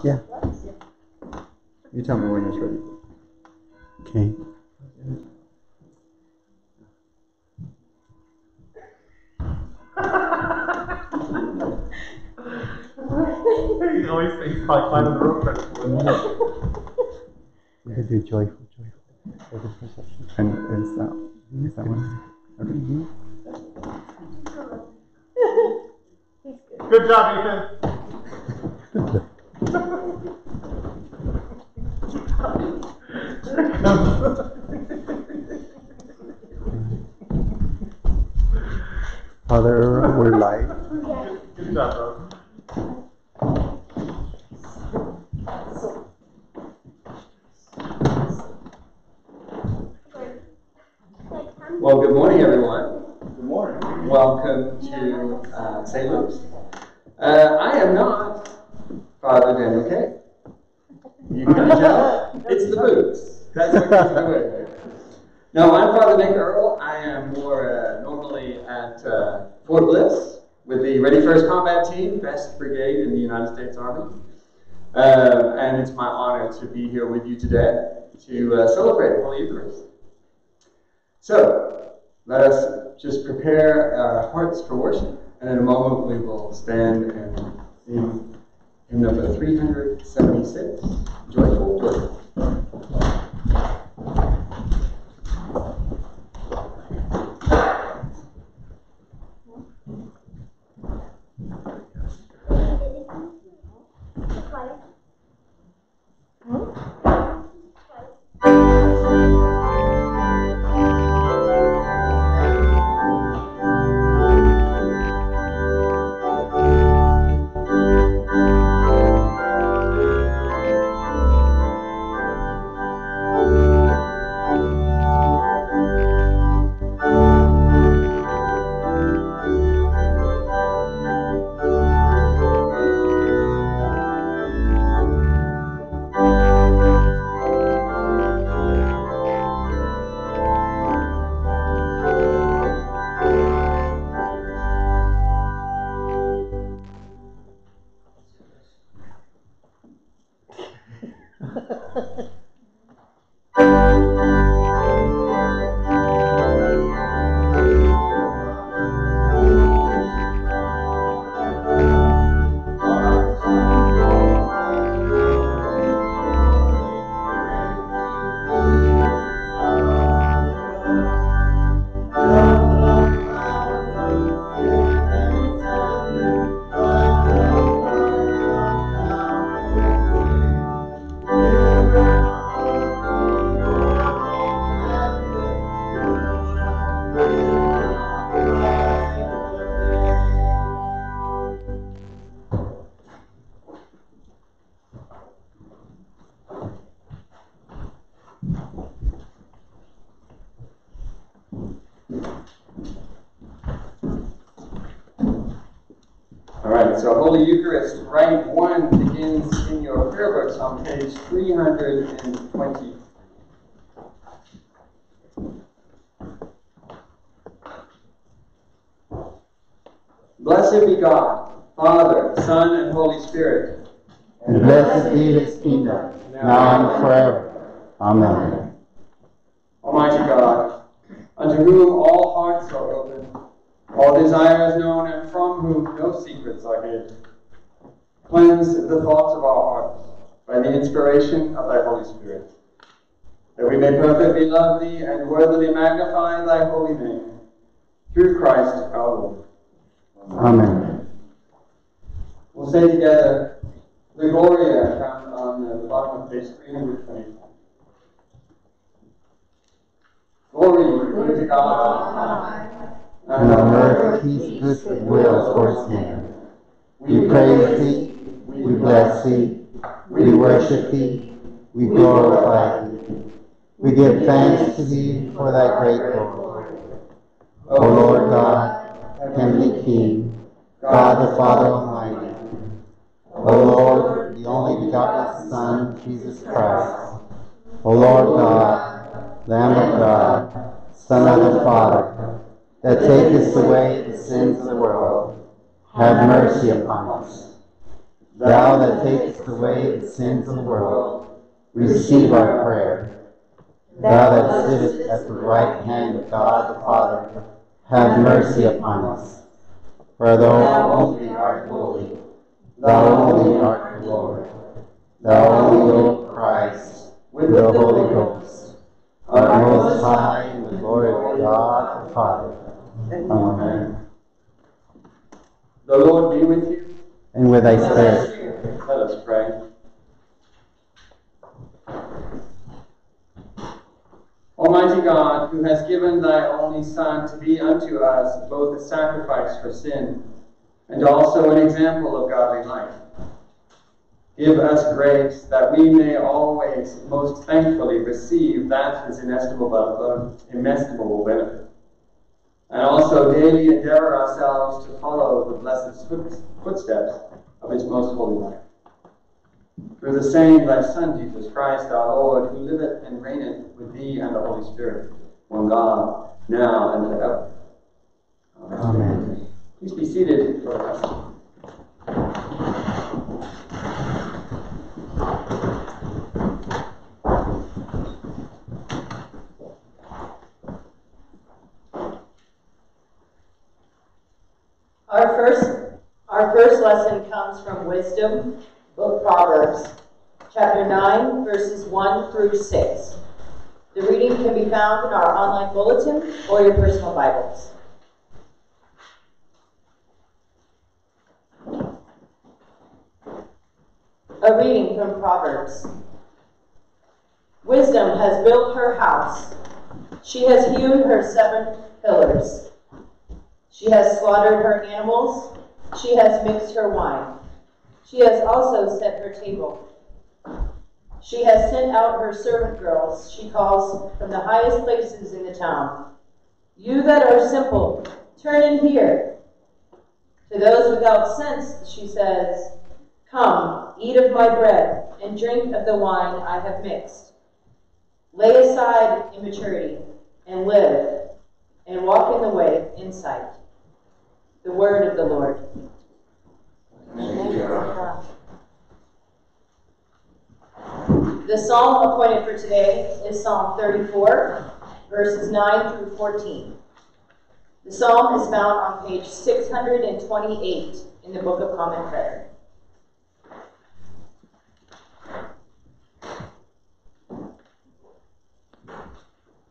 Yeah. You tell me when it's ready. Okay. he always thinks like climbing the rope You could do joyful, joyful. Joyful perception. And is that, is that one? Okay. Good job, Ethan. Father, we're light. Good job, bro. Well, good morning, everyone. Good morning. Welcome to uh, St. Luke's. Uh, I am not Father Daniel Kay. You can tell it's the boots. That's what you're doing. No, I'm Father Nick Earl. I am more uh, normally at uh, Fort Bliss with the Ready First Combat Team, best brigade in the United States Army. Uh, and it's my honor to be here with you today to uh, celebrate Holy Eucharist. So, let us just prepare our hearts for worship, and in a moment we will stand and sing hymn number 376, Joyful Birth. All inspiration of thy Holy Spirit, that we may perfectly love thee and worthily magnify thy holy name. Through Christ our Lord. Amen. We'll say together the Gloria found on the bottom of page 325. Glory be to God. And on earth peace, goodwill towards men. We praise thee, we bless thee, we worship thee, we glorify thee. We give thanks to thee for thy great glory. O Lord God, heavenly King, God the Father Almighty. O Lord, the only begotten Son, Jesus Christ. O Lord God, Lamb of God, Son of the Father, that takest away the sins of the world, have mercy upon us. Thou that takest away the sins of the world, receive our prayer. Thou that sittest at the right hand of God the Father, have mercy upon us. For thou only art holy, thou only art the Lord, thou only, O Christ, with the Holy Ghost, art most high in the glory of God the Father. Amen. The Lord be with you. And with thy spirit. Let us pray. Almighty God, who has given thy only Son to be unto us both a sacrifice for sin and also an example of godly life, give us grace that we may always most thankfully receive that his inestimable, inestimable benefit, and also daily endeavor ourselves to follow the blessed footsteps of his most holy life. Through the same thy Son, Jesus Christ, our Lord, who liveth and reigneth with thee and the Holy Spirit, one God, now and forever. Amen. Amen. Please be seated for a Our first, our first lesson comes from Wisdom, Book Proverbs, chapter 9, verses 1 through 6. The reading can be found in our online bulletin or your personal Bibles. A reading from Proverbs. Wisdom has built her house. She has hewn her seven pillars. She has slaughtered her animals. She has mixed her wine. She has also set her table. She has sent out her servant girls, she calls from the highest places in the town. You that are simple, turn in here. To those without sense, she says, Come, eat of my bread, and drink of the wine I have mixed. Lay aside immaturity, and live, and walk in the way of insight. The word of the Lord. The psalm appointed for today is Psalm 34, verses 9 through 14. The psalm is found on page 628 in the Book of Common Prayer.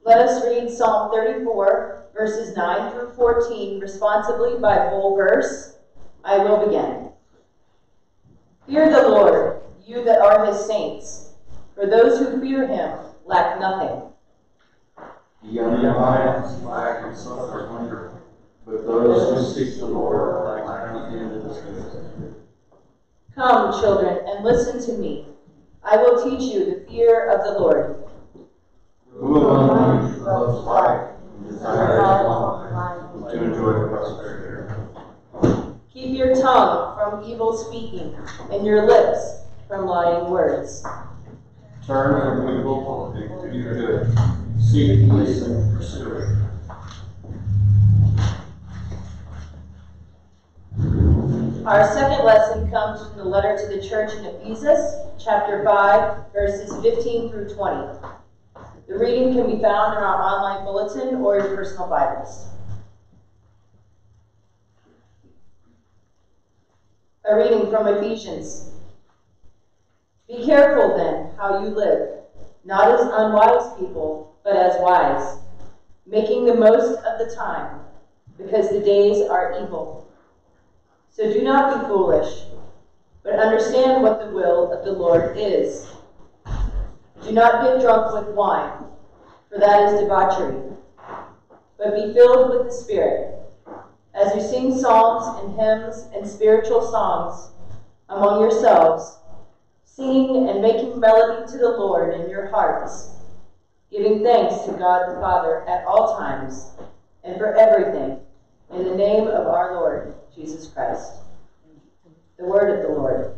Let us read Psalm 34, verses 9 through 14, responsibly by whole verse. I will begin. Fear the Lord, you that are his saints, for those who fear him lack nothing. The lions lack and suffer hunger, but those who seek the Lord lack nothing in this. Come, children, and listen to me. I will teach you the fear of the Lord. Who among you loves life and desires long life to enjoy prosperity? Keep your tongue from evil speaking, and your lips from lying words. Turn from evil and do good. Seek peace and pursue it. Our second lesson comes from the letter to the church in Ephesus, chapter 5, verses 15 through 20. The reading can be found in our online bulletin or your personal Bibles. A reading from Ephesians. Be careful then how you live, not as unwise people, but as wise, making the most of the time, because the days are evil. So do not be foolish, but understand what the will of the Lord is. Do not get drunk with wine, for that is debauchery, but be filled with the Spirit, as you sing psalms and hymns and spiritual songs among yourselves, singing and making melody to the Lord in your hearts, giving thanks to God the Father at all times and for everything, in the name of our Lord Jesus Christ. The word of the Lord.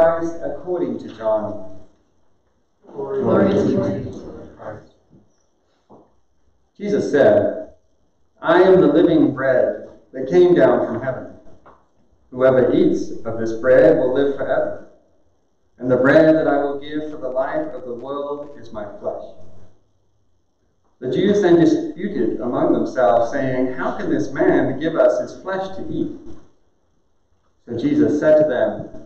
Christ according to John. Glory to you. Jesus said, I am the living bread that came down from heaven. Whoever eats of this bread will live forever. And the bread that I will give for the life of the world is my flesh. The Jews then disputed among themselves, saying, How can this man give us his flesh to eat? So Jesus said to them,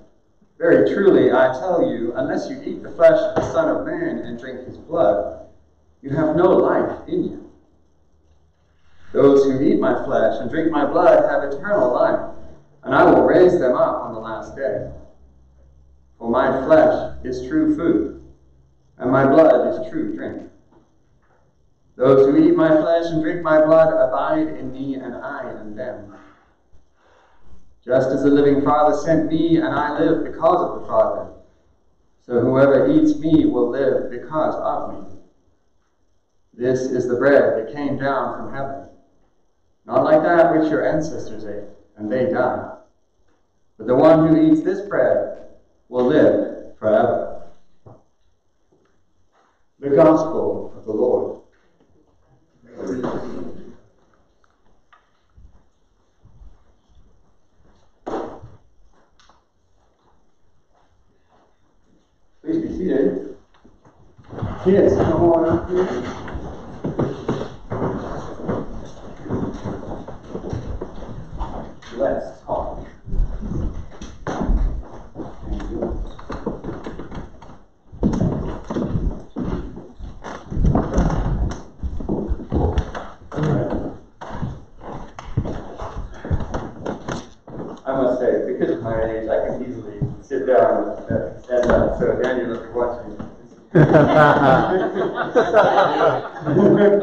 Very truly, I tell you, unless you eat the flesh of the Son of Man and drink his blood, you have no life in you. Those who eat my flesh and drink my blood have eternal life, and I will raise them up on the last day. For my flesh is true food, and my blood is true drink. Those who eat my flesh and drink my blood abide in me, and I in them. Just as the living Father sent me, and I live because of the Father, so whoever eats me will live because of me. This is the bread that came down from heaven, not like that which your ancestors ate, and they died. But the one who eats this bread will live forever. The Gospel of the Lord. Please be seated. Kids, come on up here. Let's talk. Nunca ah, ah. é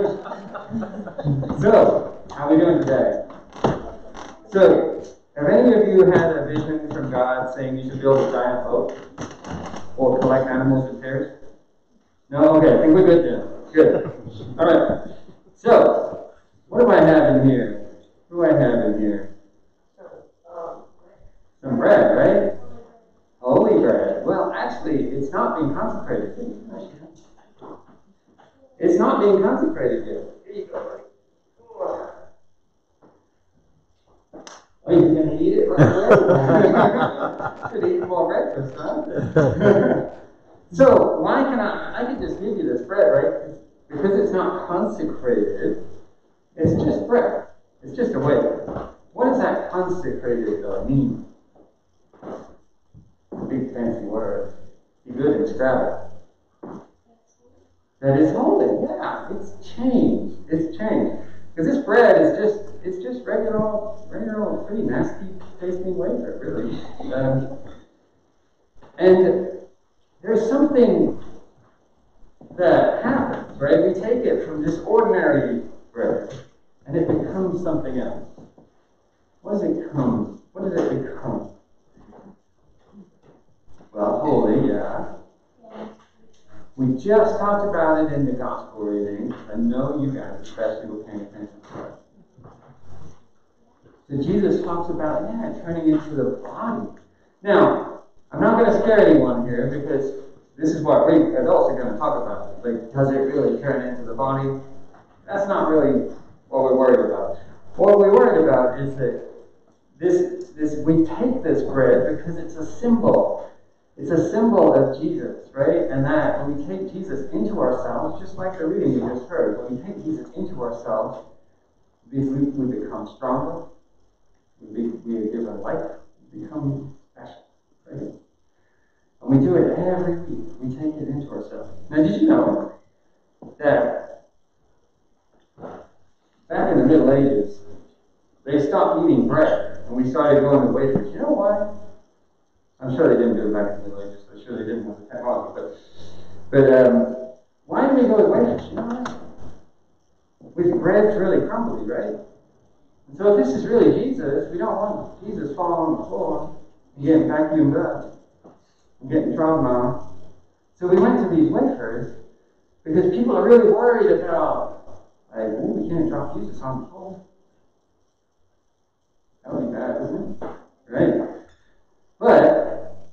it right away? Should eat more breakfast, huh? so, why can I? I can just give you this bread, right? Because it's not consecrated. It's just bread. It's just a wafer. What does that consecrated uh, mean? big fancy word. Be good and Scrabble. That is holy. Yeah, it's changed. It's changed. Because this bread is just, it's just regular old, regular old, pretty nasty tasting wafer, really. Um, and there's something that happens, right? We take it from this ordinary bread, and it becomes something else. What does it become? What does it become? Well, holy, yeah. We just talked about it in the gospel reading. I know you guys especially were paying attention to it. So Jesus talks about, yeah, turning into the body. Now, I'm not going to scare anyone here because this is what we adults are going to talk about. Like, does it really turn into the body? That's not really what we're worried about. What we're worried about is that this, this we take this bread because it's a symbol. It's a symbol of Jesus, right? And that when we take Jesus into ourselves, just like the reading we just heard, when we take Jesus into ourselves, we, we become stronger, we, we are given life, become special, right? And we do it every week. We take it into ourselves. Now, did you know that back in the Middle Ages, they stopped eating bread and we started going to wafers? You know why? I'm sure they didn't do it back in the Middle Ages. I'm sure they didn't have the technology, but but um, why did we go to wafers? You know why? With bread's really crumbly, right? And so if this is really Jesus, we don't want Jesus falling on the floor and getting vacuumed up and getting trauma. So we went to these wafers because people are really worried about, like, oh, we can't drop Jesus on the floor. That would be bad, wouldn't it? Right? But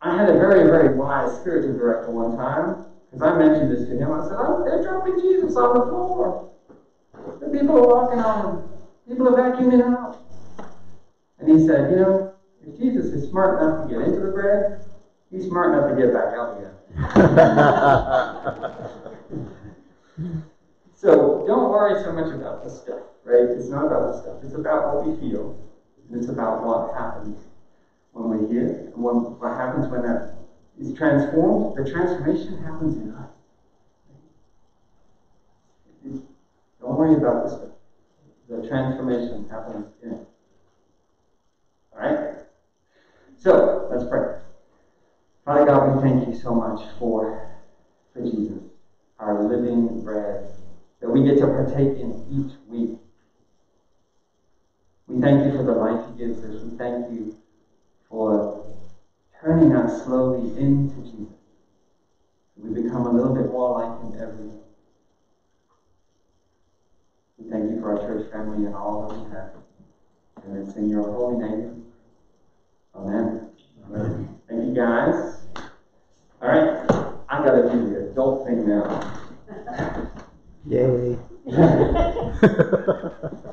I had a very, very wise spiritual director one time, because I mentioned this to him. I said, oh, they're dropping Jesus on the floor. The people are walking on him. People are vacuuming out. And he said, you know, if Jesus is smart enough to get into the bread, he's smart enough to get back out again. So don't worry so much about the stuff, right? It's not about the stuff. It's about what we feel. And it's about what happens when we hear and when, what happens when that is transformed. The transformation happens in us. Don't worry about the stuff. The transformation happens us. All right? So let's pray. Father God, we thank you so much for, for Jesus, our living bread that we get to partake in each week. We thank you for the life he gives us. We thank you for turning us slowly into Jesus. We become a little bit more like him every day. We thank you for our church family and all that we have. And it's in your holy name. Amen. Amen. Thank you guys. All right. I gotta do the adult thing now. Yay.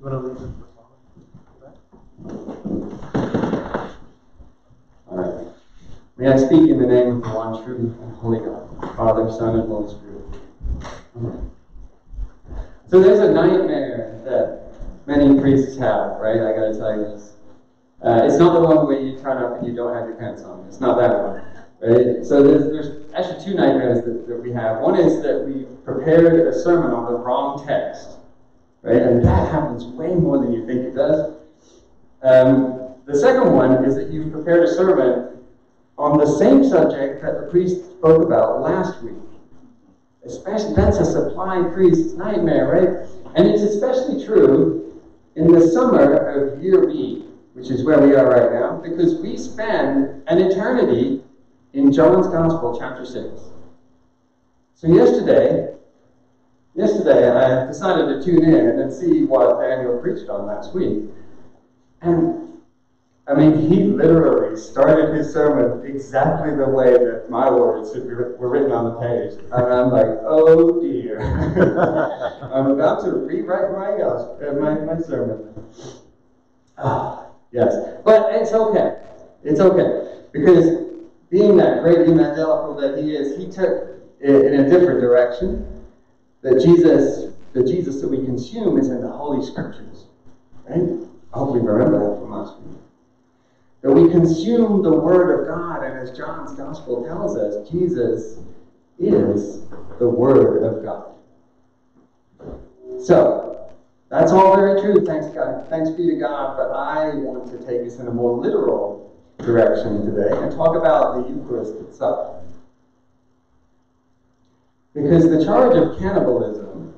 You wanna leave this for All right. May I speak in the name of the one true and holy God, Father, Son, and Holy Spirit. So there's a nightmare that many priests have, right? I gotta tell you this. Uh, it's not the one where you turn up and you don't have your pants on. It's not that one, right? So there's, there's actually two nightmares that, that we have. One is that we prepared a sermon on the wrong text, right? And that happens way more than you think it does. Um, the second one is that you've prepared a sermon on the same subject that the priest spoke about last week. Especially, that's a supply priest's nightmare, right? And it's especially true in the summer of year B, which is where we are right now, because we spend an eternity in John's Gospel, chapter 6. So yesterday, yesterday I decided to tune in and see what Daniel preached on last week. And I mean, he literally started his sermon exactly the way that my words were written on the page. And I'm like, oh dear. I'm about to rewrite my, uh, my, my sermon. Ah, yes. But it's okay. It's okay. Because being that great evangelical that he is, he took it in a different direction. That Jesus, the Jesus that we consume is in the Holy Scriptures. Right? I hope remember that from last week. That we consume the Word of God, and as John's Gospel tells us, Jesus is the Word of God. So, that's all very true, thanks God. Thanks be to God, but I want to take us in a more literal direction today and talk about the Eucharist itself. Because the charge of cannibalism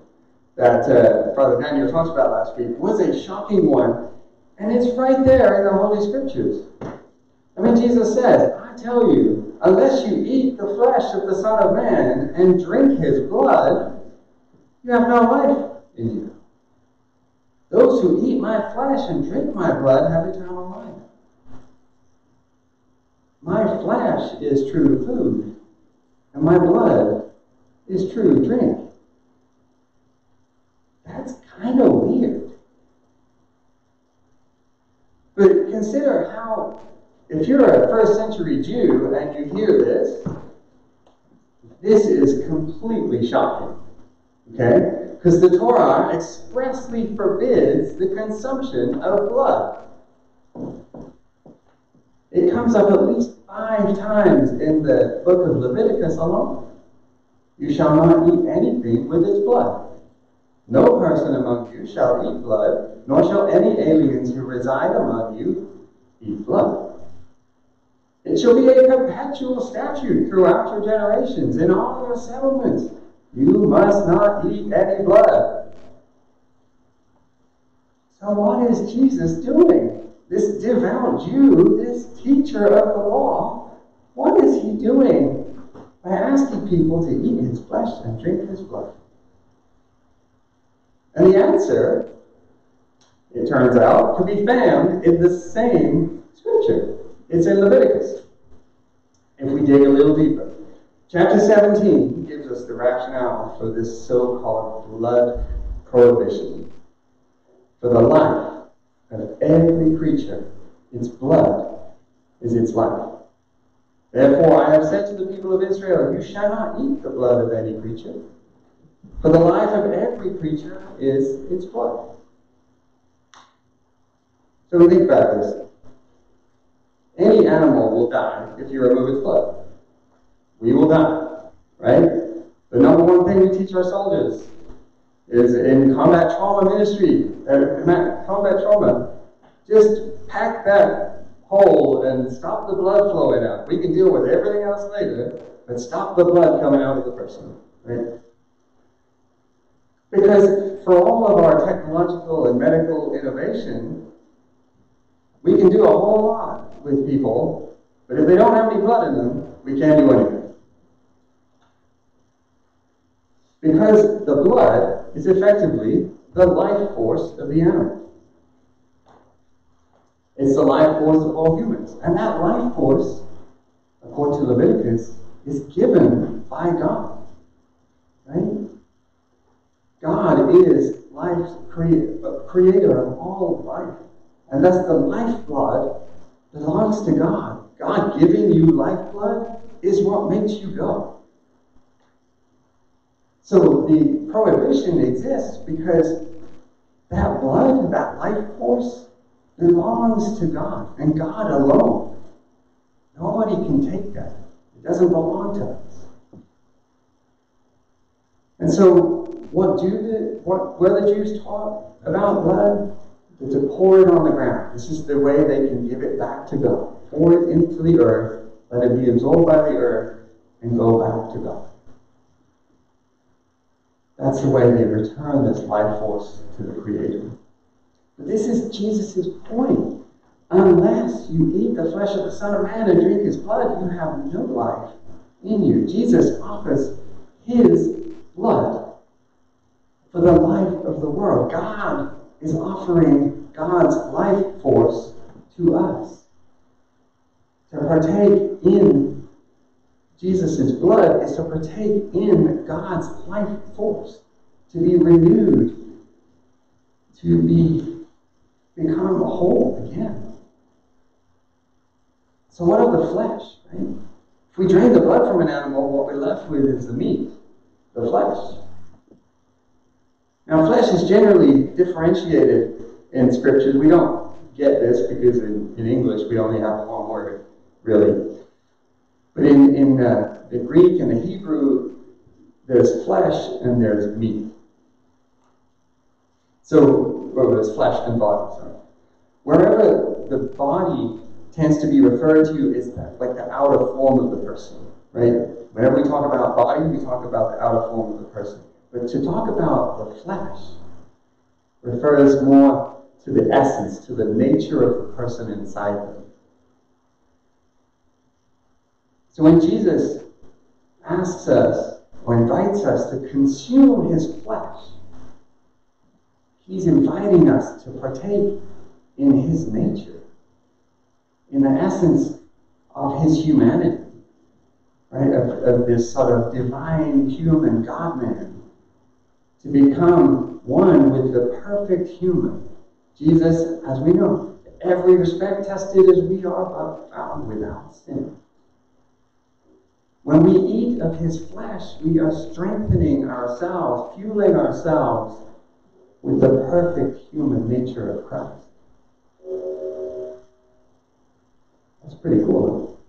that uh, Father Daniel talked about last week was a shocking one, and it's right there in the Holy Scriptures. I mean, Jesus says, I tell you, unless you eat the flesh of the Son of Man and drink his blood, you have no life in you. Those who eat my flesh and drink my blood have eternal life. My flesh is true food, and my blood is true drink. That's kind of But consider how, if you're a first century Jew and you hear this, this is completely shocking. Okay? Because the Torah expressly forbids the consumption of blood. It comes up at least five times in the book of Leviticus alone. You shall not eat anything with its blood. No person among you shall eat blood, nor shall any aliens who reside among you eat blood. It shall be a perpetual statute throughout your generations in all your settlements. You must not eat any blood. So, what is Jesus doing? This devout Jew, this teacher of the law, what is he doing by asking people to eat his flesh and drink his blood? And the answer, it turns out, can be found in the same scripture. It's in Leviticus. If we dig a little deeper. Chapter 17 gives us the rationale for this so called blood prohibition. For the life of every creature, its blood is its life. Therefore, I have said to the people of Israel, You shall not eat the blood of any creature, for the life of every creature is its blood. So we think about this. Any animal will die if you remove its blood. We will die, right? The number one thing we teach our soldiers is in combat trauma ministry, uh, combat trauma, just pack that hole and stop the blood flowing out. We can deal with everything else later, but stop the blood coming out of the person, right? Because for all of our technological and medical innovation, we can do a whole lot with people, but if they don't have any blood in them, we can't do anything. Because the blood is effectively the life force of the animal. It's the life force of all humans. And that life force, according to Leviticus, is given by God. Right? God is life's creator of all life. And thus the lifeblood belongs to God. God giving you lifeblood is what makes you go. So the prohibition exists because that blood, that life force, belongs to God and God alone. Nobody can take that. It doesn't belong to us. And so, what do the what were the Jews taught about blood? To pour it on the ground. This is the way they can give it back to God. Pour it into the earth, let it be absorbed by the earth, and go back to God. That's the way they return this life force to the Creator. But this is Jesus' point. Unless you eat the flesh of the Son of Man and drink his blood, you have no life in you. Jesus offers his blood for the life of the world. God is offering God's life force to us. To partake in Jesus' blood is to partake in God's life force, to be renewed, to be become whole again. So what of the flesh, right? If we drain the blood from an animal, what we're left with is the meat, the flesh. Now, flesh is generally differentiated in scriptures. We don't get this because in, in English we only have one word, really. But in, in uh, the Greek and the Hebrew, there's flesh and there's meat. So, there's flesh and body, sorry. Wherever the body tends to be referred to is like the outer form of the person, right? Whenever we talk about body, we talk about the outer form of the person. But to talk about the flesh refers more to the essence, to the nature of the person inside them. So when Jesus asks us or invites us to consume his flesh, he's inviting us to partake in his nature, in the essence of his humanity, right? Of, of this sort of divine human God man to become one with the perfect human. Jesus, as we know, every respect tested as we are, but found without sin. When we eat of his flesh, we are strengthening ourselves, fueling ourselves with the perfect human nature of Christ. That's pretty cool.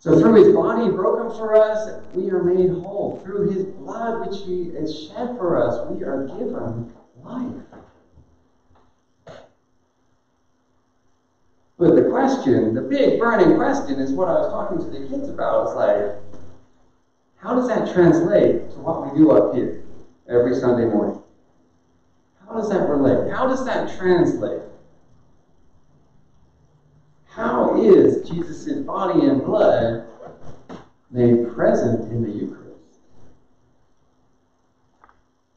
So through his body broken for us, we are made whole. Through his blood, which he has shed for us, we are given life. But the question, the big burning question, is what I was talking to the kids about. It's like, how does that translate to what we do up here every Sunday morning? How does that relate? How does that translate? How is Jesus' body and blood made present in the Eucharist?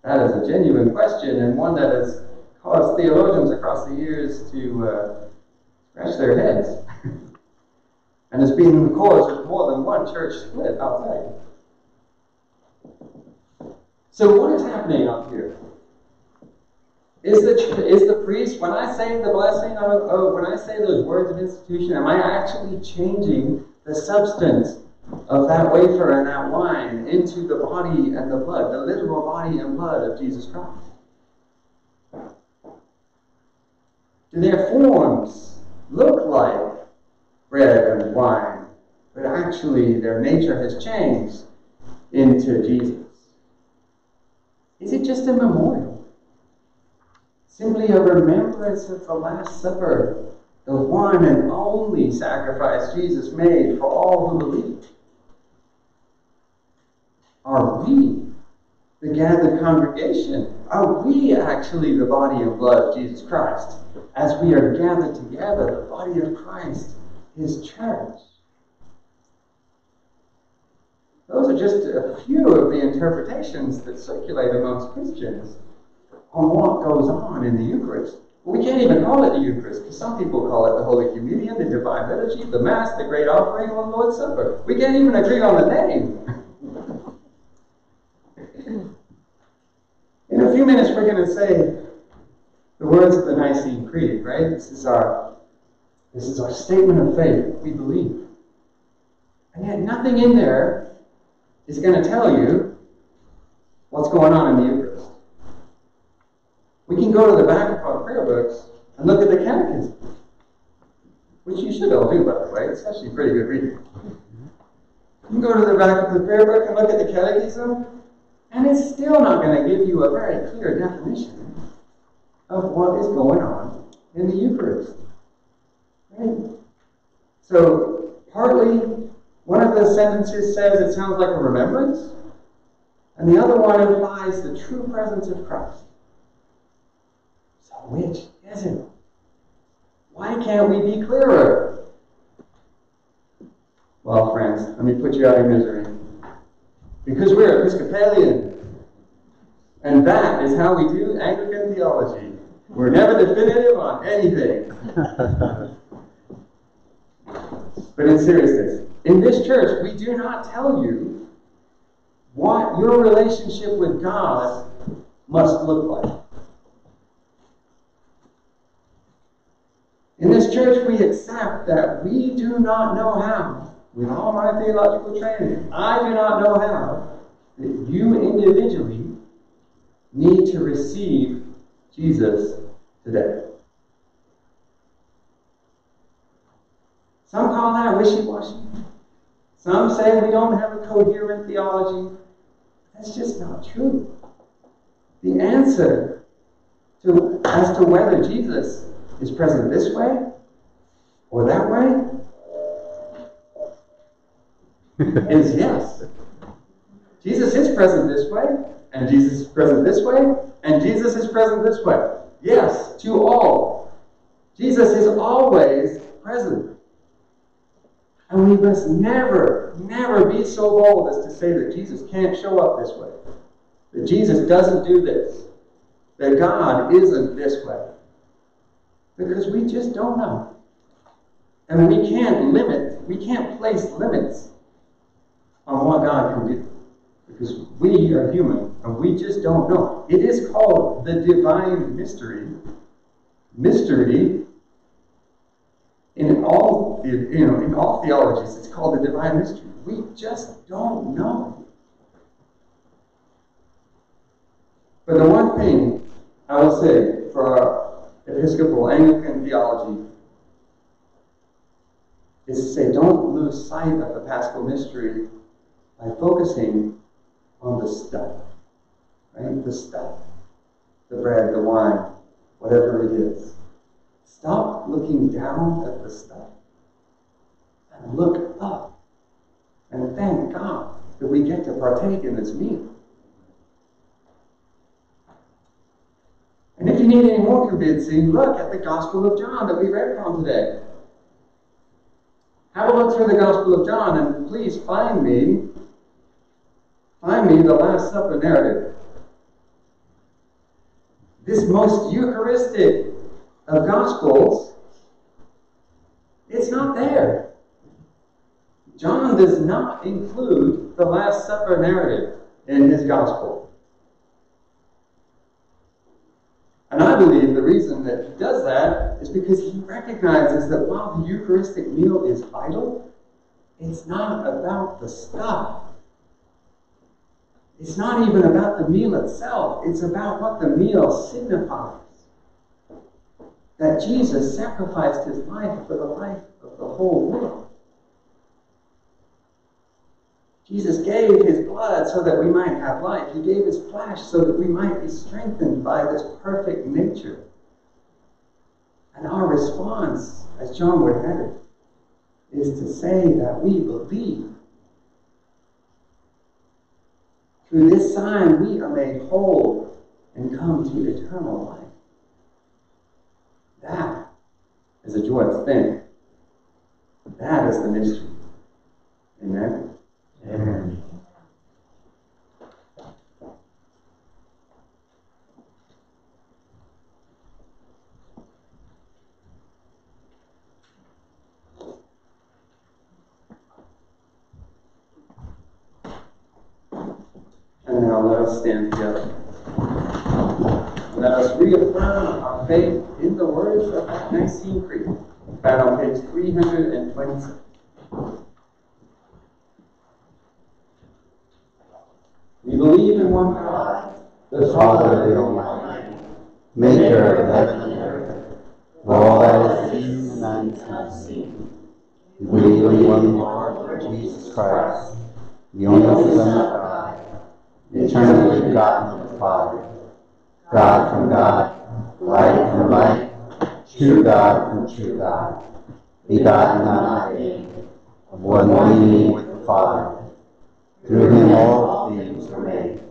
That is a genuine question and one that has caused theologians across the years to uh, scratch their heads. and has been the cause of more than one church split, I'll you. So, what is happening up here? Is the, is the priest, when I say the blessing of, of, when I say those words of institution, am I actually changing the substance of that wafer and that wine into the body and the blood, the literal body and blood of Jesus Christ? Do their forms look like bread and wine, but actually their nature has changed into Jesus? Is it just a memorial? Simply a remembrance of the Last Supper, the one and only sacrifice Jesus made for all who believe. Are we, the gathered congregation, are we actually the body and blood of Jesus Christ? As we are gathered together, the body of Christ, his church. Those are just a few of the interpretations that circulate amongst Christians on what goes on in the Eucharist. We can't even call it the Eucharist, because some people call it the Holy Communion, the Divine Liturgy, the Mass, the Great Offering, or the Lord's Supper. We can't even agree on the name. in a few minutes, we're going to say the words of the Nicene Creed, right? This is our this is our statement of faith. We believe. And yet nothing in there is going to tell you what's going on in the Eucharist. We can go to the back of our prayer books and look at the catechism, which you should all do, by the way. It's actually pretty good reading. You can go to the back of the prayer book and look at the catechism, and it's still not going to give you a very clear definition of what is going on in the Eucharist. Right? So, partly, one of the sentences says it sounds like a remembrance, and the other one implies the true presence of Christ. Which isn't? Why can't we be clearer? Well, friends, let me put you out of misery. Because we're Episcopalian. And that is how we do Anglican theology. We're never definitive on anything. but in seriousness, in this church, we do not tell you what your relationship with God must look like. In this church, we accept that we do not know how, with all my theological training, I do not know how, that you individually need to receive Jesus today. Some call that wishy washy. Some say we don't have a coherent theology. That's just not true. The answer to, as to whether Jesus is present this way or that way? is yes. Jesus is present this way, and Jesus is present this way, and Jesus is present this way. Yes, to all. Jesus is always present. And we must never, never be so bold as to say that Jesus can't show up this way, that Jesus doesn't do this, that God isn't this way because we just don't know. And we can't limit, we can't place limits on what God can do. Because we are human and we just don't know. It is called the divine mystery. Mystery in all you know in all theologies, it's called the divine mystery. We just don't know. But the one thing I will say for our Episcopal Anglican theology is to say don't lose sight of the Paschal mystery by focusing on the stuff, right? The stuff, the bread, the wine, whatever it is. Stop looking down at the stuff and look up and thank God that we get to partake in this meal. And if you need any more convincing, look at the Gospel of John that we read from today. Have a look through the Gospel of John and please find me, find me the Last Supper narrative. This most Eucharistic of Gospels, it's not there. John does not include the Last Supper narrative in his Gospel. And I believe the reason that he does that is because he recognizes that while the Eucharistic meal is vital, it's not about the stuff. It's not even about the meal itself, it's about what the meal signifies. That Jesus sacrificed his life for the life of the whole world. Jesus gave his blood so that we might have life. He gave his flesh so that we might be strengthened by this perfect nature. And our response, as John would have it, is to say that we believe. Through this sign, we are made whole and come to eternal life. That is a joyous thing. That is the mystery. Amen. And now let us stand together. Let us reaffirm our faith in the words of that Nicene Creed, found on page 326. We believe in one God, the Father, of the Almighty, maker of heaven and earth, all that is seen and unseen. We believe in one Lord, Jesus Christ, the only Son of God, eternally begotten of the Father, God from God, light from light, true God from true God, begotten not made, of one being with the Father. Through him all things were made.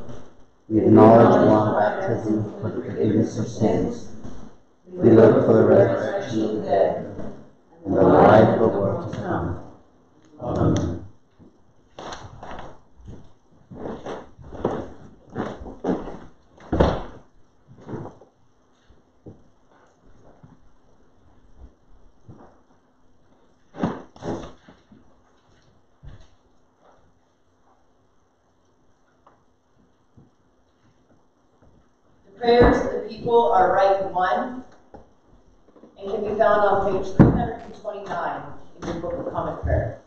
We acknowledge one baptism for the forgiveness of sins. We look for the resurrection of the dead and the life of the world to come. Amen. Prayers of the people are Rite One and can be found on page three hundred and twenty-nine in your Book of Common Prayer.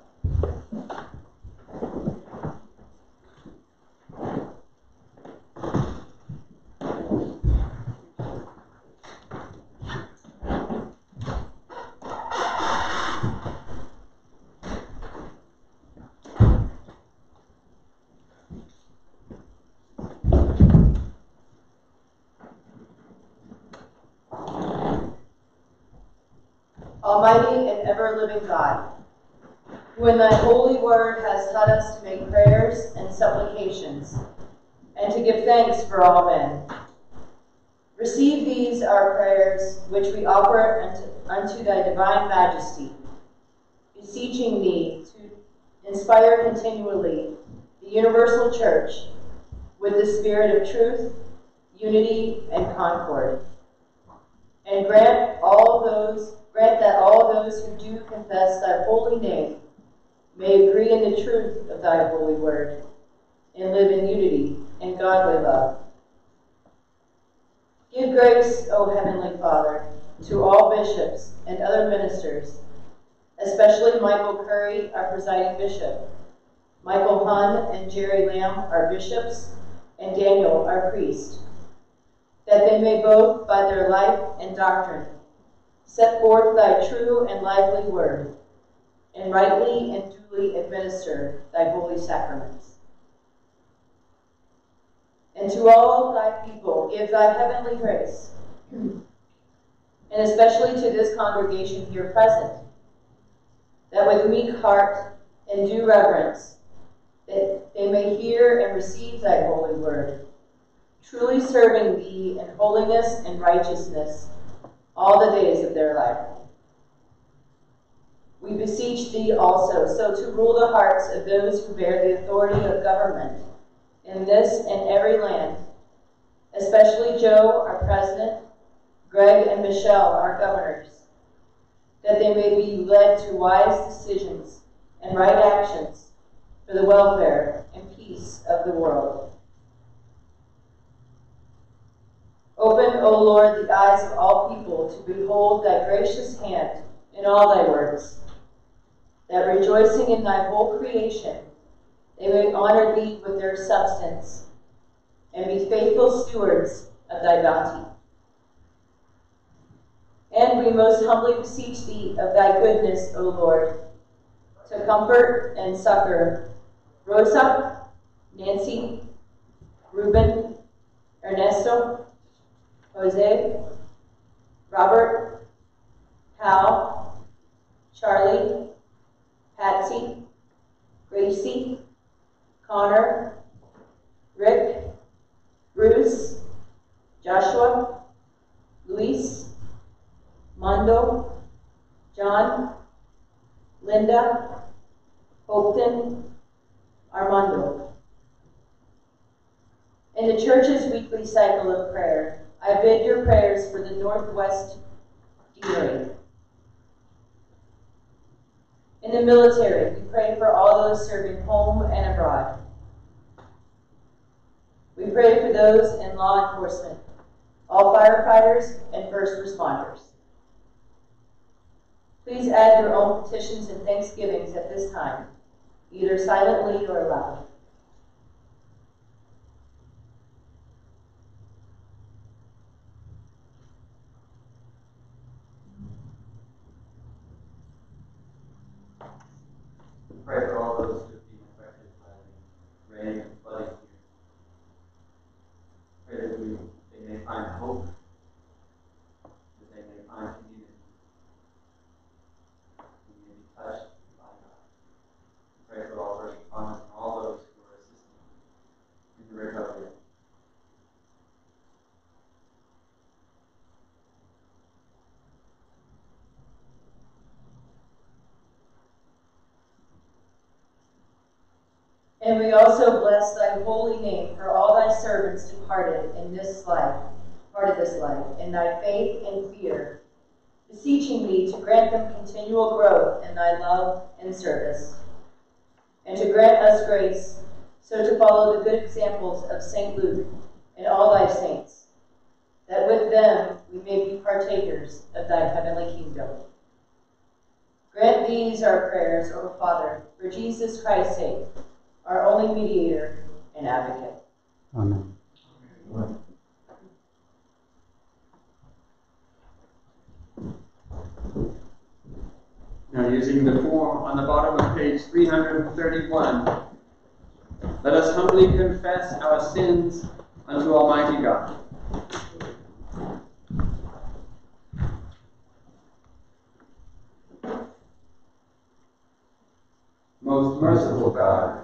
Ever-living God, who in thy holy word has taught us to make prayers and supplications, and to give thanks for all men. Receive these our prayers, which we offer unto, unto thy divine majesty, beseeching thee to inspire continually the universal church with the spirit of truth, unity, and concord. And grant all those, grant that all those who do confess thy holy name may agree in the truth of thy holy word, and live in unity and godly love. Give grace, O Heavenly Father, to all bishops and other ministers, especially Michael Curry, our presiding bishop, Michael Hunn and Jerry Lamb, our bishops, and Daniel, our priest, that they may both, by their life and doctrine, set forth thy true and lively word, and rightly and duly administer thy holy sacraments. And to all thy people give thy heavenly grace, and especially to this congregation here present, that with meek heart and due reverence, that they may hear and receive thy holy word, truly serving thee in holiness and righteousness all the days of their life. We beseech thee also so to rule the hearts of those who bear the authority of government in this and every land, especially Joe, our president, Greg and Michelle, our governors, that they may be led to wise decisions and right actions for the welfare and peace of the world. Open, O Lord, the eyes of all people to behold thy gracious hand in all thy works, that rejoicing in thy whole creation, they may honor thee with their substance and be faithful stewards of thy bounty. And we most humbly beseech thee of thy goodness, O Lord, to comfort and succor Rosa, Nancy, Ruben, Ernesto, Jose, Robert, Hal, Charlie, Patsy, Gracie, Connor, Rick, Bruce, Joshua, Luis, Mondo, John, Linda, Hopeton, Armando. In the church's weekly cycle of prayer, I bid your prayers for the Northwest Deanery. In the military, we pray for all those serving home and abroad. We pray for those in law enforcement, all firefighters and first responders. Please add your own petitions and thanksgivings at this time, either silently or aloud. Pray for all those who have been affected by the rain and flooding here. Pray that we, they may find hope, that they may find community. We may be touched by God. Pray for all first responders and all those who are assisting in the recovery. And we also bless thy holy name for all thy servants departed in this life, part of this life, in thy faith and fear, beseeching thee to grant them continual growth in thy love and service, and to grant us grace so to follow the good examples of St. Luke and all thy saints, that with them we may be partakers of thy heavenly kingdom. Grant these our prayers, O Father, for Jesus Christ's sake, our only mediator and advocate. Amen. Now, using the form on the bottom of page 331, let us humbly confess our sins unto Almighty God. Most merciful God,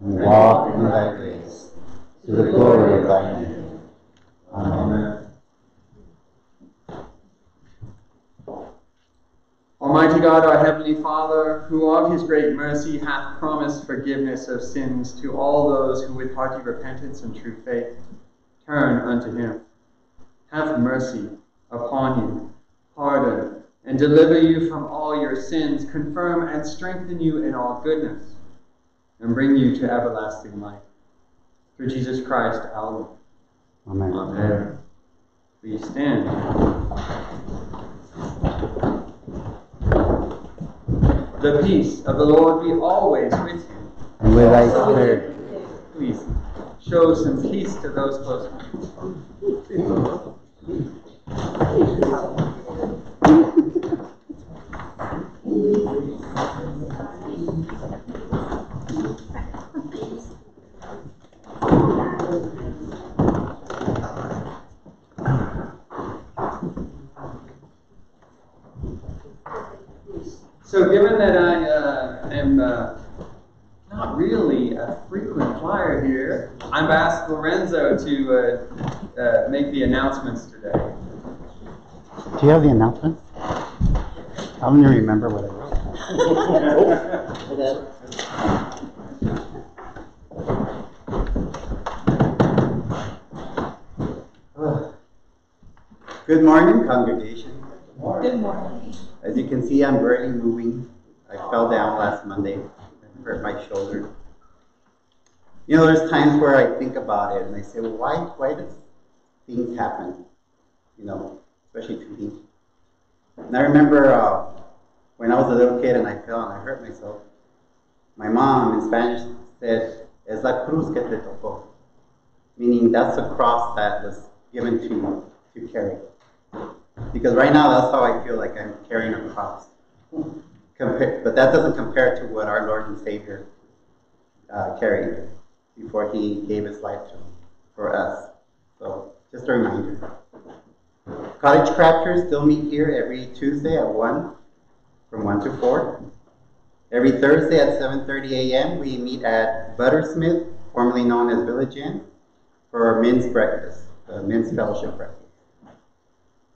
walk in thy grace, to the glory of thy name. Amen. Almighty God, our Heavenly Father, who of his great mercy hath promised forgiveness of sins to all those who with hearty repentance and true faith turn unto him, have mercy upon you, pardon, and deliver you from all your sins, confirm and strengthen you in all goodness, and bring you to everlasting life. Through Jesus Christ our Lord. Amen. Amen. Please stand. The peace of the Lord be always with you. And with thy spirit. Please show some peace to those close. So, given that I uh, am uh, not really a frequent flyer here, I've asked Lorenzo to uh, uh, make the announcements today. Do you have the announcements? I don't even remember what I wrote. Good morning, congregation. Good morning. As you can see, I'm barely moving. I fell down last Monday and hurt my shoulder. You know, there's times where I think about it and I say, well, why, why does things happen? You know, especially to me. And I remember uh, when I was a little kid and I fell and I hurt myself, my mom in Spanish said, Es la cruz que te tocó. Meaning that's the cross that was given to you to carry. Because right now, that's how I feel like I'm carrying a cross. Compar- but that doesn't compare to what our Lord and Savior uh, carried before He gave His life to, for us. So, just a reminder. Cottage Crafters still meet here every Tuesday at 1, from 1 to 4. Every Thursday at 7.30 a.m., we meet at Buttersmith, formerly known as Village Inn, for men's breakfast, the men's fellowship breakfast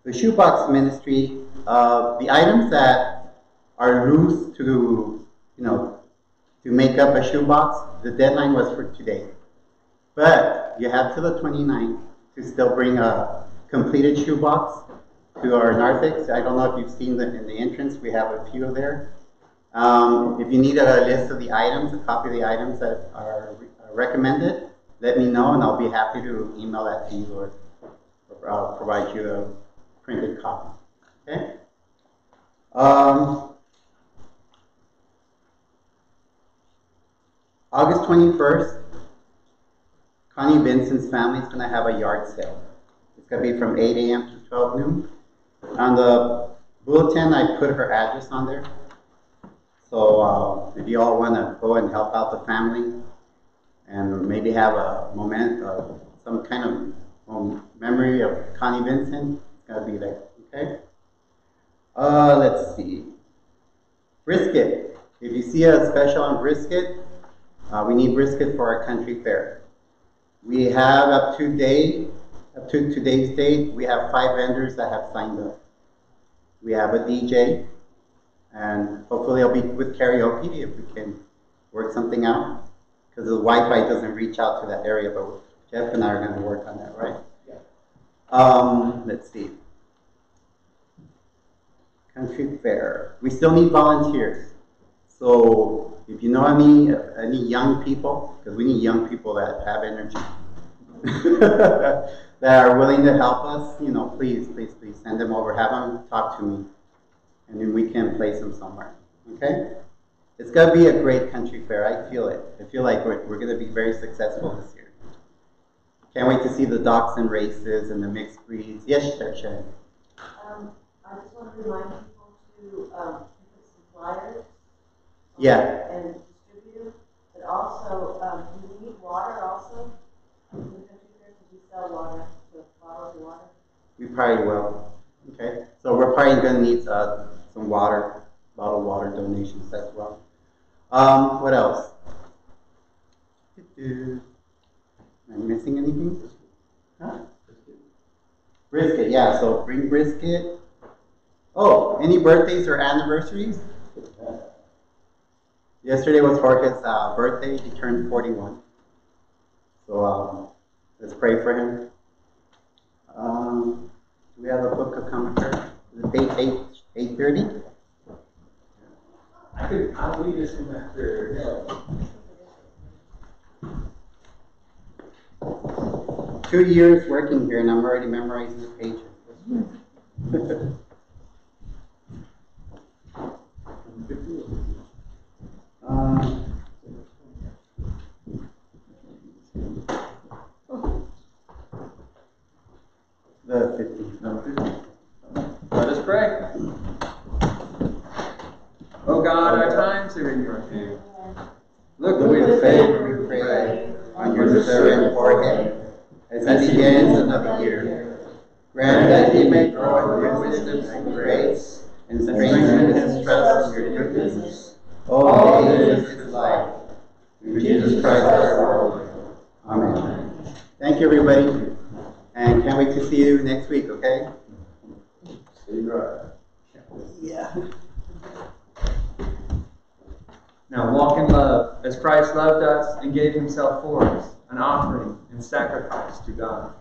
the shoebox ministry, uh, the items that are loose to, you know, to make up a shoebox, the deadline was for today. But you have till the 29th to still bring a completed shoebox to our narthex. I don't know if you've seen them in the entrance. We have a few there. Um, if you need a list of the items, a copy of the items that are recommended, let me know and I'll be happy to email that to you or, or provide you a printed copy. Okay? Um, August 21st, Connie Vincent's family is going to have a yard sale. It's going to be from 8 a.m. to 12 noon. On the bulletin, I put her address on there. So uh, if you all want to go and help out the family and maybe have a moment of some kind of um, memory of Connie Vincent, gotta be there, okay? Uh, let's see. Brisket. If you see a special on brisket, uh, we need brisket for our country fair. We have up to date, up to today's date, we have five vendors that have signed up. We have a DJ, and hopefully it'll be with karaoke if we can work something out. Because the Wi-Fi doesn't reach out to that area, but Jeff and I are gonna work on that, right? Um, let's see. Country Fair. We still need volunteers. So if you know any any young people, because we need young people that have energy, that are willing to help us, you know, please, please, please send them over. Have them talk to me, and then we can place them somewhere. Okay? It's gonna be a great country fair. I feel it. I feel like we're, we're gonna be very successful this year. Can't wait to see the dachshund races and the mixed breeds. Yes, Sharon. Sharon. Um, I just want to remind people to, um, pick up some flyers. Yeah. And distribute but also, um, we need water also, in the country fair, because we sell water, so bottles of water. We probably will. Okay, so we're probably gonna need uh, some water, bottled water donations as well. Um, what else? Am I missing anything? Huh? Brisket, yeah, so bring brisket. Oh, any birthdays or anniversaries? Yesterday was Jorge's uh, birthday, he turned 41. So um, let's pray for him. Um, do we have a book of commentary? Is it 8, 8, 8.30? I could, I'll leave this in after. Two years working here and I'm already memorizing the pages. The fifteenth. Let us pray. Oh God, our times are in your hand. Look with favor, we pray, on your servant Jorge, as he begins another year. Grant that he may grow in wisdom and grace, and strengthen his trust in your goodness. All the days of life. Through Jesus Christ our Lord. Amen. Thank you, everybody. And can't wait to see you next week, okay? You right. Yeah. Now walk in love as Christ loved us and gave himself for us, an offering and sacrifice to God.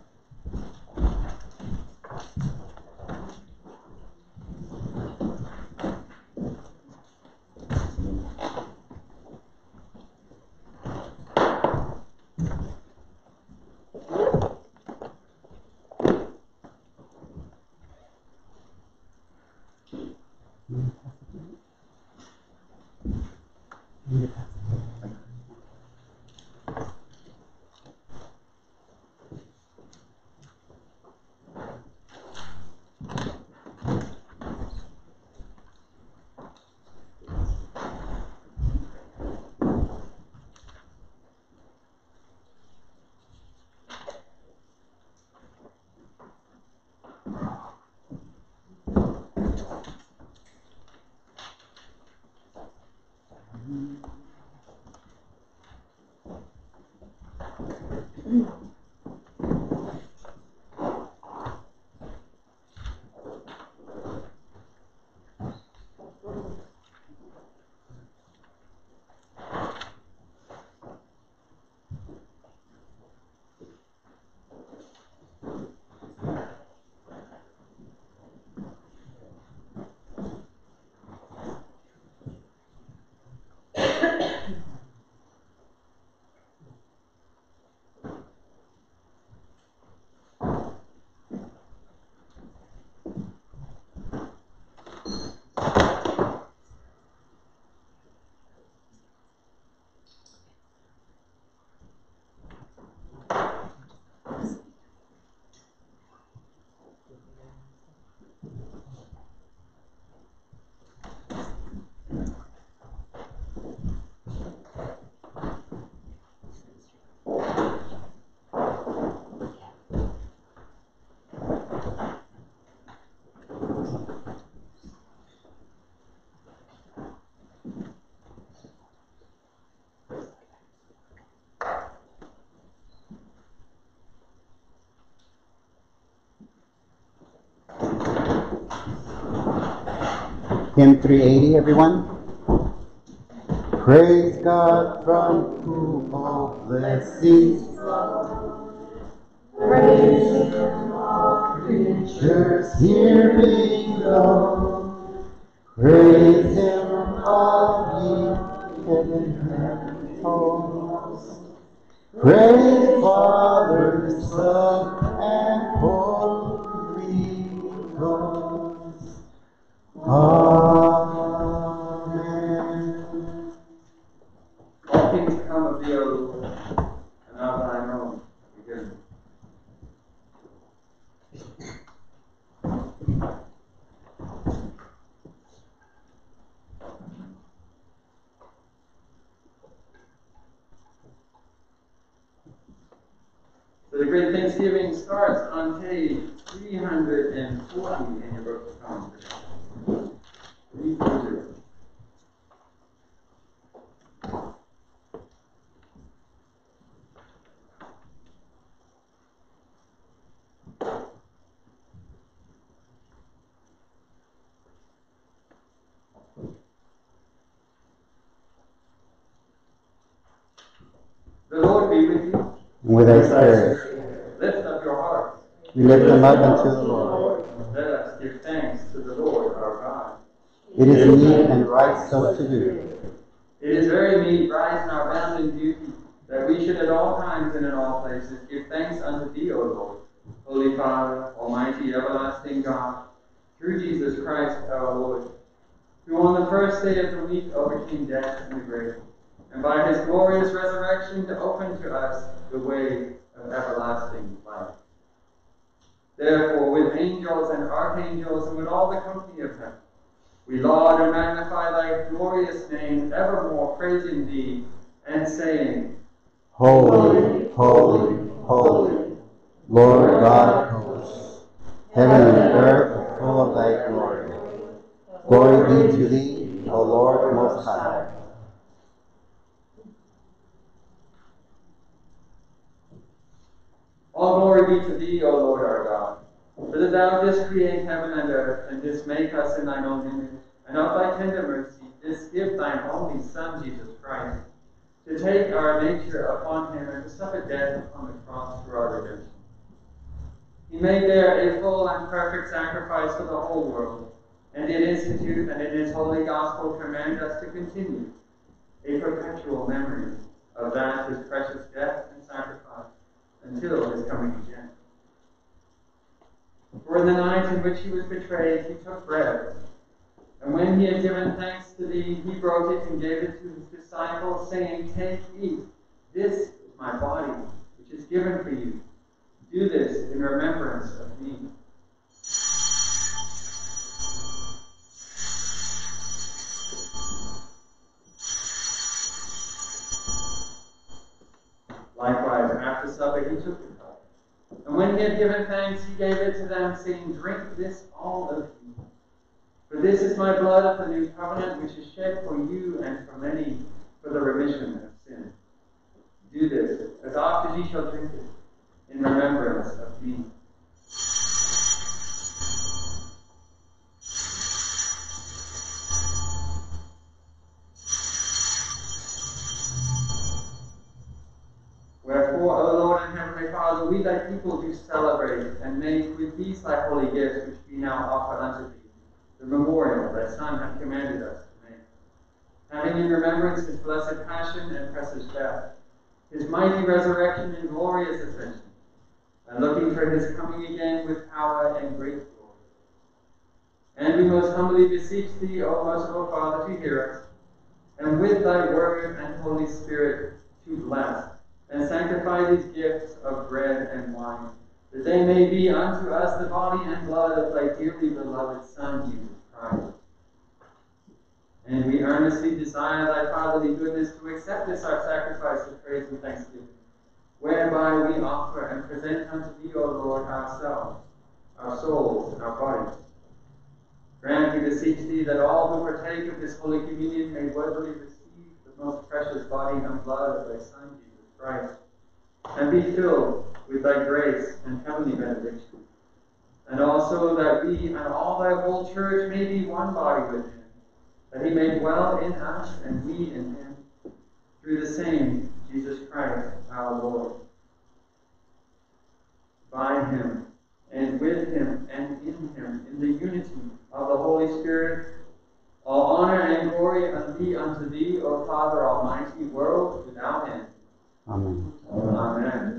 Hymn 380, everyone. Praise God from whom all blessings flow. Praise all creatures. creatures here below. Thy spirit. Lift up your hearts. We lift them up unto the Lord. Let us give thanks to the Lord our God. It is meet and right so to do. It is very meet, right, and our bound in duty, that we should at all times and in all places give thanks unto thee, O Lord, Holy Father, Almighty, everlasting God, through Jesus Christ our Lord, who on the first day of the week overcame death and the grave, and by his glorious resurrection to open to us the way of everlasting life. Therefore, with angels and archangels and with all the company of heaven, we laud and magnify thy glorious name, evermore praising thee and saying, Holy, holy, holy, Lord God of hosts, heaven and earth are full of thy glory. Glory be to thee, O Lord Most High. All glory be to thee, O Lord our God. For that thou didst create heaven and earth, and didst make us in thine own image, and of thy tender mercy didst give thine only Son, Jesus Christ, to take our nature upon him and to suffer death upon the cross for our redemption. He made there a full and perfect sacrifice for the whole world, and did institute and in his holy gospel command us to continue a perpetual memory of that his precious death and sacrifice until his coming again. For in the night in which he was betrayed, he took bread. And when he had given thanks to thee, he broke it and gave it to his disciples, saying, Take, eat. This is my body, which is given for you. Do this in remembrance of me. Likewise, after supper, he took the cup. And when he had given thanks, he gave it to them, saying, Drink this, all of you. For this is my blood of the new covenant, which is shed for you and for many for the remission of sin. Do this, as oft as ye shall drink it, in remembrance of me. Wherefore, O Lord and Heavenly Father, we thy people do celebrate and make with these thy holy gifts which we now offer unto thee the memorial thy Son hath commanded us to make. Having in remembrance his blessed passion and precious death, his mighty resurrection and glorious ascension, and looking for his coming again with power and great glory. And we most humbly beseech thee, O merciful Father, to hear us, and with thy word and Holy Spirit to bless and sanctify these gifts of bread and wine, that they may be unto us the body and blood of thy dearly beloved Son, Jesus Christ. And we earnestly desire thy fatherly goodness to accept this our sacrifice of praise and thanksgiving, whereby we offer and present unto thee, O Lord, ourselves, our souls, and our bodies. Grant, we beseech thee, that all who partake of this holy communion may worthily receive the most precious body and blood of thy Son, Jesus Christ, and be filled with thy grace and heavenly benediction. And also that we and all thy whole church may be one body with him, that he may dwell in us and we in him, through the same Jesus Christ our Lord. By him, and with him, and in him, in the unity of the Holy Spirit, all honor and glory be unto thee, O Father Almighty, world without end. Amen. Amen.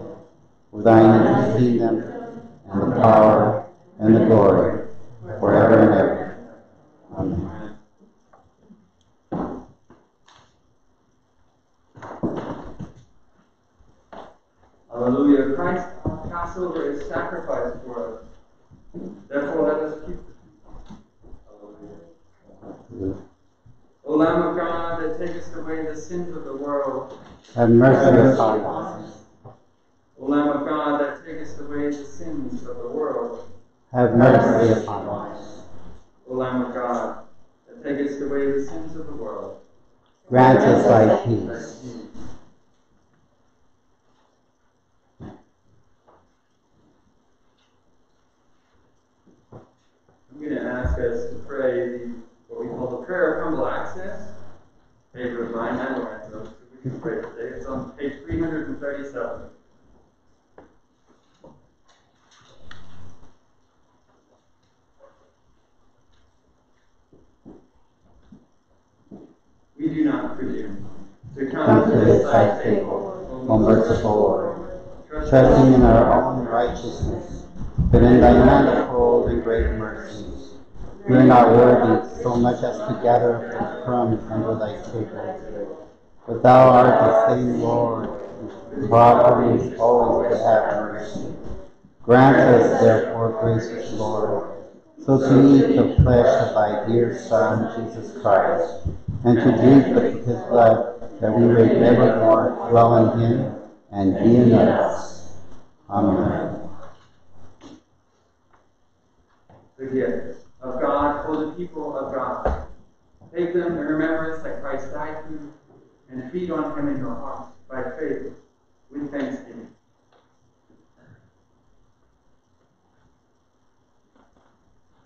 For thine is the kingdom, and the power, and the glory, forever and ever. Amen. Hallelujah. Christ, Passover, is sacrificed for us. Therefore, let us keep the. Hallelujah. O Lamb of God, that takest away the sins of the world. Have mercy upon us. O Lamb of God, that takest away the sins of the world. Have mercy upon us. O Lamb of God, that takest away the sins of the world. Grant us thy peace. I'm going to ask us to pray the, what we call the prayer of humble access, favorite line and Lorenzo, so we can pray today. It's on page 337. We not presume to Come to this thy table, O merciful Lord, trusting in our own righteousness, but in thy manifold and great mercies. We are not worthy so much as to gather the crumbs under thy table. But thou art the same Lord, who properly is always to have mercy. Grant us therefore, gracious Lord, so to eat the flesh of thy dear Son, Jesus Christ, and to drink the, his blood, that we may evermore dwell in him and he in us. Amen. the gift of God for the people of God. Take them in remembrance that Christ died for you, and feed on him in your hearts by faith with thanksgiving.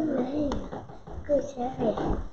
没有，不写嘞。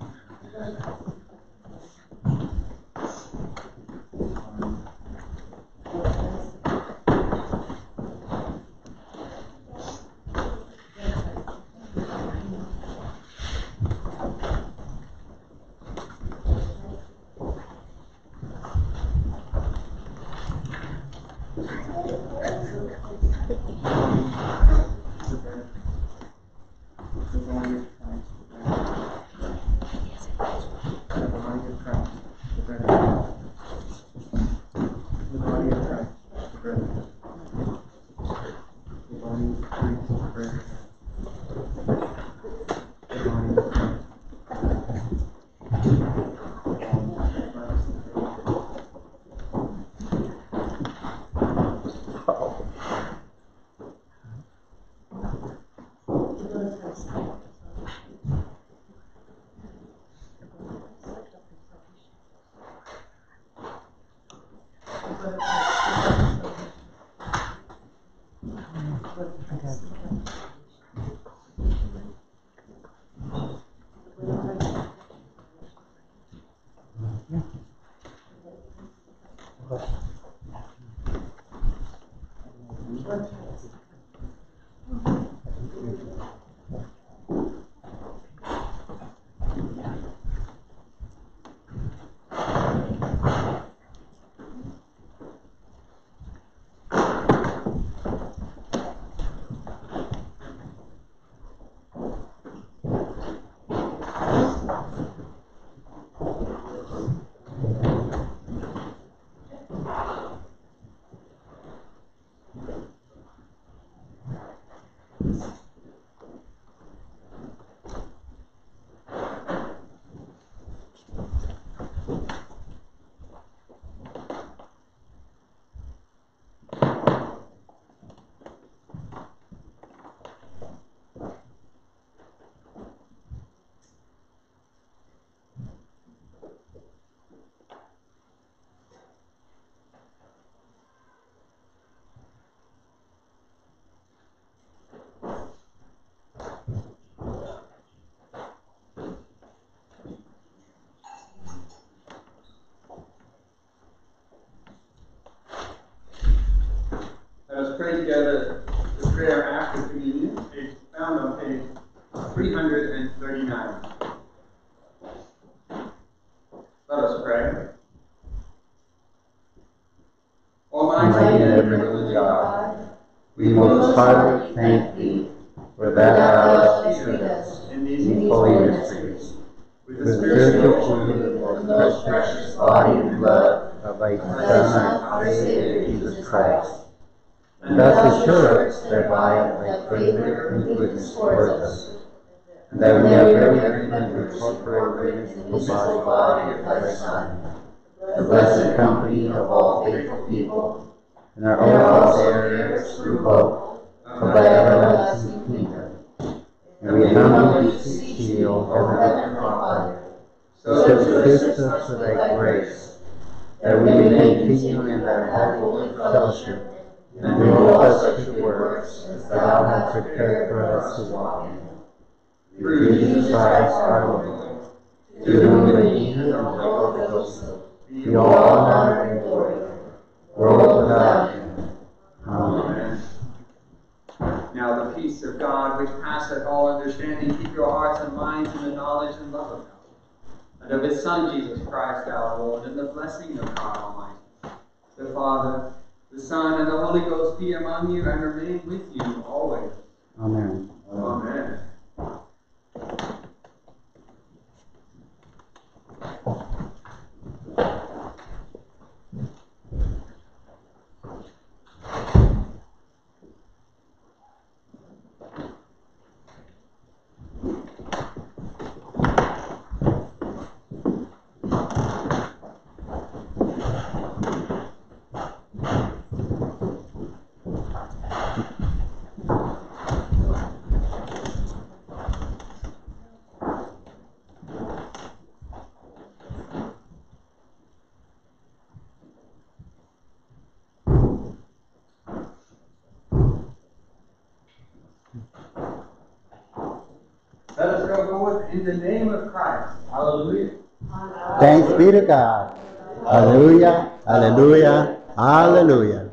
And thus assure us thereby of thy favor and goodness towards us, and that we have very earnestly incorporate in the visible body of thy Son, the blessed company of all faithful people, and are all heirs through hope of thy everlasting kingdom. And we humbly beseech thee, O heavenly Father, So assist us with thy grace, that we may continue in thy holy fellowship, and do all such good works as thou hast prepared for us to walk in. Through Jesus Christ our Lord, to whom the the Holy Ghost be all honor and glory, world without end. Amen. Now the peace of God, which passeth all understanding, keep your hearts and minds in the knowledge and love of God, and of His Son Jesus Christ our Lord, and the blessing of God Almighty, the Father, the Son, and the Holy Ghost be among you and remain with you always. Amen. Amen. Let us go forth in the name of Christ. Hallelujah. Thanks be to God. Hallelujah, hallelujah, hallelujah.